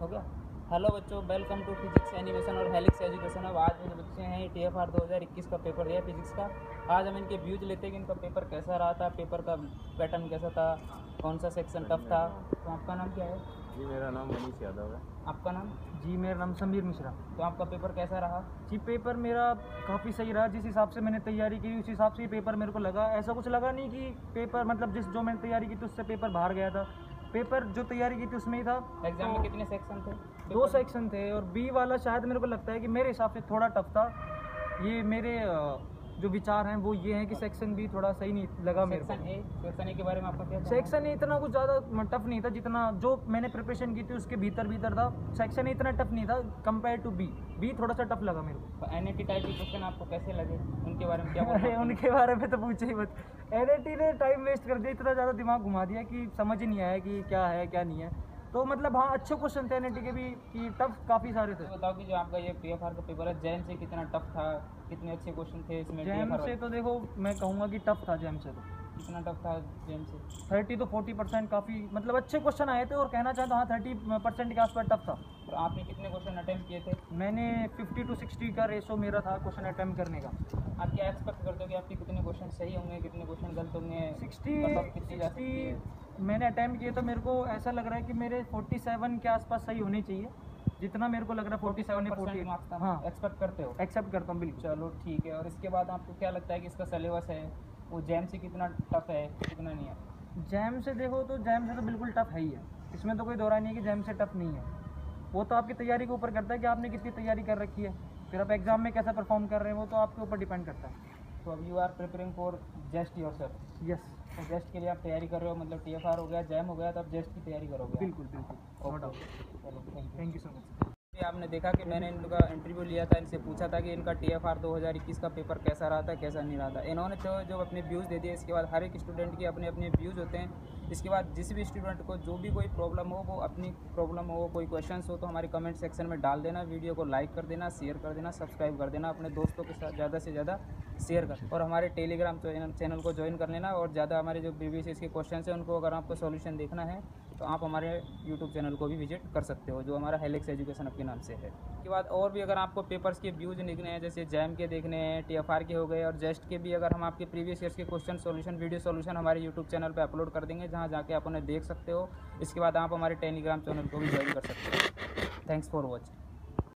हो गया। हेलो बच्चों वेलकम टू फिजिक्स एनिमेशन और हेलिक्स एजुकेशन अब आज मेरे बच्चे हैं टी एफ़ आर दो हज़ार इक्कीस का पेपर दिया फिजिक्स का। आज हम इनके व्यूज़ लेते हैं कि इनका पेपर कैसा रहा था पेपर का पैटर्न कैसा था कौन सा सेक्शन टफ था। तो आपका नाम क्या है? जी मेरा नाम मनीष यादव है। आपका नाम? जी मेरा नाम समीर मिश्रा। तो आपका पेपर कैसा रहा? जी पेपर मेरा काफ़ी सही रहा। जिस हिसाब से मैंने तैयारी की उस हिसाब से ही पेपर मेरे को लगा। ऐसा कुछ लगा नहीं कि पेपर मतलब जिस जो मैंने तैयारी की थी उससे पेपर बाहर गया था। पेपर जो तैयारी की थी उसमें ही था। एग्ज़ाम में कितने सेक्शन थे? दो सेक्शन थे और बी वाला शायद मेरे को लगता है कि मेरे हिसाब से थोड़ा टफ था। ये मेरे जो विचार हैं वो ये हैं कि सेक्शन बी थोड़ा सही नहीं लगा मेरे को सेक्शन ए के बारे में आपका क्या सेक्शन ए इतना कुछ ज़्यादा टफ नहीं था जितना जो मैंने प्रिपरेशन की थी उसके भीतर भीतर था। सेक्शन ए इतना टफ नहीं था कंपेयर टू बी बी थोड़ा सा टफ लगा मेरे को। एन टाइप के क्वेश्चन आपको कैसे लगे? उनके बारे में क्या अरे उनके बारे में तो पूछे ही मत। एन ने टाइम वेस्ट कर दिया इतना ज़्यादा दिमाग घुमा दिया कि समझ ही नहीं आया कि क्या है क्या नहीं है। तो मतलब हाँ अच्छे क्वेश्चन थे एन के भी कि टफ काफ़ी सारे थे। तो बताओ कि जो आपका ये पी एफ़ आर का पेपर है जैम से कितना टफ था? कितने अच्छे क्वेश्चन थे इसमें जैम से तो देखो मैं कहूँगा कि टफ था जैम से तो। कितना टफ था जैन से? थर्टी तो फोर्टी परसेंट काफ़ी मतलब अच्छे क्वेश्चन आए थे और कहना चाहता हाँ थर्टी परसेंट के आसपास टफ था। और आपने कितने क्वेश्चन अटेम्प्ट किए थे? मैंने फिफ्टी टू सिक्सटी का रेशो मेरा था क्वेश्चन अटैम्प्ट करने का। आप क्या एक्सपेक्ट करते हो कि आपके कितने क्वेश्चन सही होंगे कितने क्वेश्चन गलत होंगे? सिक्सटी मैंने अटैम्प्ट किए तो मेरे को ऐसा लग रहा है कि मेरे फोर्टी सेवन के आसपास सही होने चाहिए। जितना मेरे को लग रहा है फोर्टी सेवन फोर्टी मार्क्स हाँ। एक्सपेक्ट करते हो। एक्सेप्ट करता हूँ बिल्कुल। चलो ठीक है। और इसके बाद आपको क्या लगता है कि इसका सिलेबस है? वो जैम से कितना टफ है? कितना नहीं है? जैम से देखो तो जैम से तो बिल्कुल टफ है ही है। इसमें तो कोई दौरा नहीं है कि जैम से टफ नहीं है। वो तो आपकी तैयारी के ऊपर करता है कि आपने कितनी तैयारी कर रखी है। फिर आप एग्ज़ाम में कैसा परफॉर्म कर रहे हैं वो तो आपके ऊपर डिपेंड करता है। तो अब you are preparing for JEST your sir yes तो जेस्ट के लिए आप तैयारी कर रहे हो मतलब टी एफ़ आर हो गया जैम हो गया तो आप जेस्ट की तैयारी करोगे। बिल्कुल बिल्कुल। चलो थैंक यू सो मच आपने देखा कि मैंने इनका इंटरव्यू लिया था इनसे पूछा था कि इनका टी एफ़ आर दो हज़ार इक्कीस का पेपर कैसा रहा था कैसा नहीं रहा था। इन्होंने तो जो अपने व्यूज़ दे दिए इसके बाद हर एक स्टूडेंट के अपने अपने व्यूज़ होते हैं। इसके बाद जिस भी स्टूडेंट को जो भी कोई प्रॉब्लम हो, वो अपनी प्रॉब्लम हो, कोई क्वेश्चन हो तो हमारे कमेंट सेक्शन में डाल देना वीडियो को लाइक कर देना शेयर कर देना सब्सक्राइब कर देना, अपने दोस्तों के साथ ज़्यादा से ज़्यादा शेयर कर और हमारे टेलीग्राम चैनल को ज्वाइन कर लेना और ज़्यादा हमारे जो प्रीवियस के क्वेश्चन हैं, उनको अगर आपको सॉल्यूशन देखना है तो आप हमारे यूट्यूब चैनल को भी विज़िट कर सकते हो, जो हमारा हेलेक्स एजुकेशन आपके नाम से है। उसके बाद और भी अगर आपको पेपर्स के व्यूज़ देखने हैं, जैसे जैम के देखने हैं टी एफ़ आर के हो गए और जेस्ट के भी अगर हम आपके प्रीवियस ईयर्स के क्वेश्चन सॉल्यूशन वीडियो सॉल्यूशन हमारे यूट्यूब चैनल पर अपलोड कर देंगे जहाँ जाके आप उन्हें देख सकते हो। इसके बाद आप हमारे टेलीग्राम चैनल को भी ज्वाइन कर सकते हो। Thanks for watching